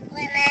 Buenas